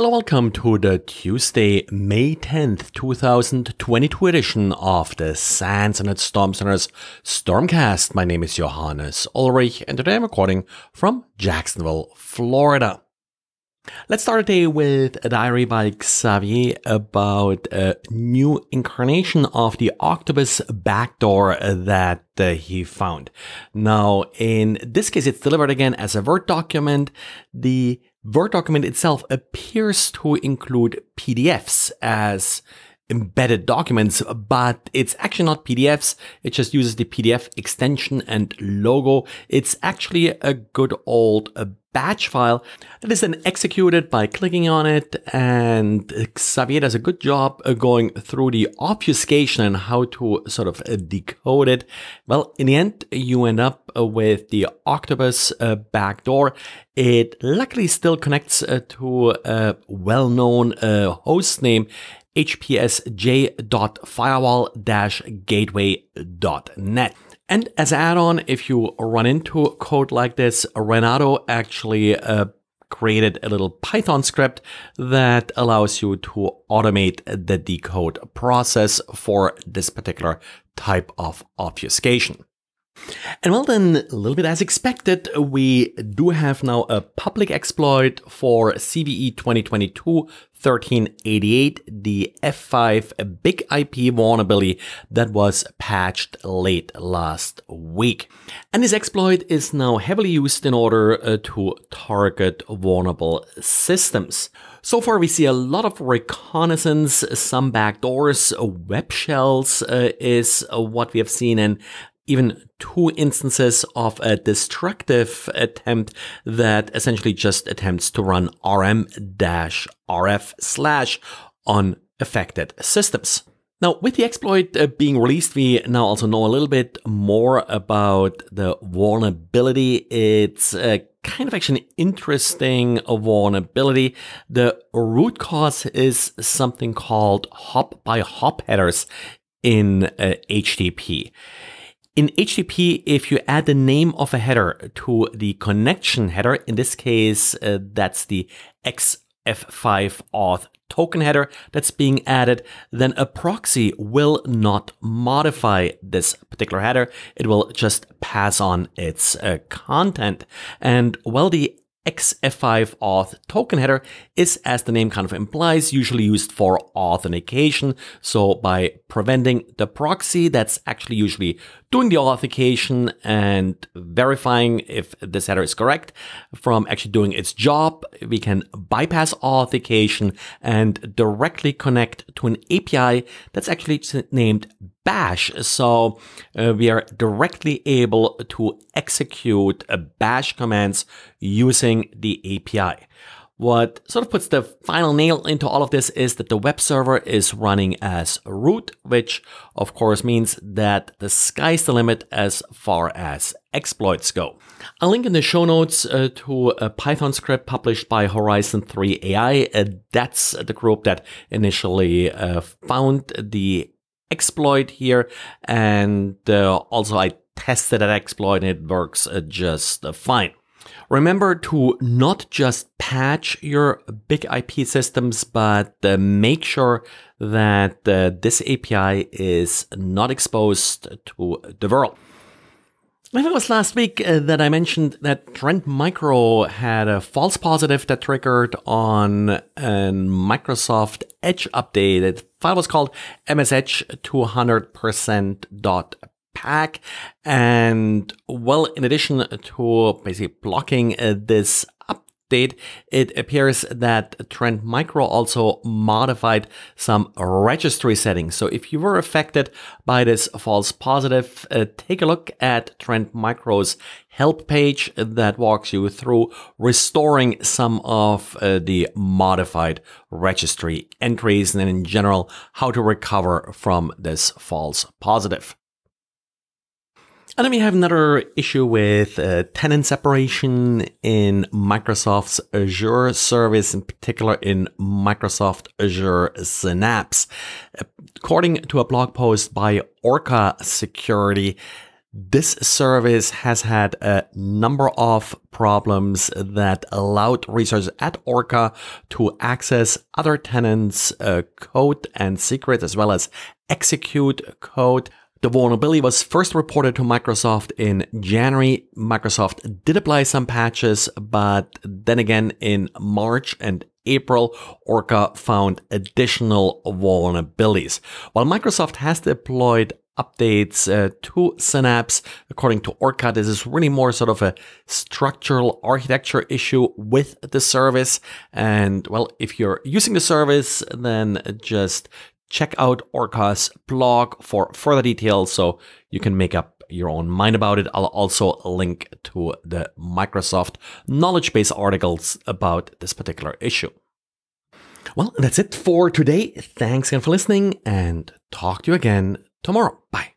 Hello, welcome to the Tuesday, May 10th, 2022 edition of the SANS and Storm Center's Stormcast. My name is Johannes Ulrich and today I'm recording from Jacksonville, Florida. Let's start today with a diary by Xavier about a new incarnation of the Octopus backdoor that uh, he found. Now, in this case, it's delivered again as a Word document. The Word document itself appears to include PDFs as embedded documents, but it's actually not PDFs. It just uses the PDF extension and logo. It's actually a good old batch file that is then executed by clicking on it. And Xavier does a good job going through the obfuscation and how to sort of decode it. Well, in the end, you end up with the Octopus uh, backdoor. It luckily still connects uh, to a well-known uh, host name hpsj.firewall-gateway.net. And as an add-on, if you run into code like this, Renato actually uh, created a little Python script that allows you to automate the decode process for this particular type of obfuscation. And well then, a little bit as expected, we do have now a public exploit for CVE 2022-1388, the F5 BIG-IP vulnerability that was patched late last week. And this exploit is now heavily used in order uh, to target vulnerable systems. So far, we see a lot of reconnaissance, some backdoors, web shells uh, is what we have seen, and even two instances of a destructive attempt that essentially just attempts to run rm-rf slash on affected systems. Now, with the exploit uh, being released, we now also know a little bit more about the vulnerability. It's kind of actually an interesting vulnerability. The root cause is something called hop by hop headers in uh, HTTP. In HTTP, if you add the name of a header to the connection header, in this case, uh, that's the XF5 auth token header that's being added, then a proxy will not modify this particular header. It will just pass on its uh, content. And while the XF5 auth token header is, as the name kind of implies, usually used for authentication. So by preventing the proxy that's actually usually doing the authentication and verifying if this header is correct from actually doing its job, we can bypass authentication and directly connect to an API that's actually named bash. So uh, we are directly able to execute a bash commands using the API. What sort of puts the final nail into all of this is that the web server is running as root, which of course means that the sky's the limit as far as exploits go. I'll link in the show notes uh, to a Python script published by Horizon 3 AI. Uh, that's the group that initially uh, found the exploit here. And uh, also I tested that exploit and it works uh, just fine. Remember to not just patch your BIG-IP systems, but uh, make sure that uh, this API is not exposed to the world. I think it was last week uh, that I mentioned that Trend Micro had a false positive that triggered on a Microsoft Edge update. The file was called MSH 200% pack. And well, in addition to basically blocking uh, this update, it appears that Trend Micro also modified some registry settings. So if you were affected by this false positive, uh, take a look at Trend Micro's help page that walks you through restoring some of uh, the modified registry entries and in general how to recover from this false positive. And then we have another issue with uh, tenant separation in Microsoft's Azure service, in particular in Microsoft Azure Synapse. According to a blog post by Orca Security, This service has had a number of problems that allowed researchers at Orca to access other tenants' uh, code and secrets as well as execute code. The vulnerability was first reported to Microsoft in January. Microsoft did apply some patches, but then again in March and April, Orca found additional vulnerabilities. While Microsoft has deployed updates uh, to Synapse. According to Orca, this is really more sort of a structural architecture issue with the service. And well, if you're using the service, then just check out Orca's blog for further details so you can make up your own mind about it. I'll also link to the Microsoft knowledge base articles about this particular issue. Well, that's it for today. Thanks again for listening and talk to you again tomorrow. Bye.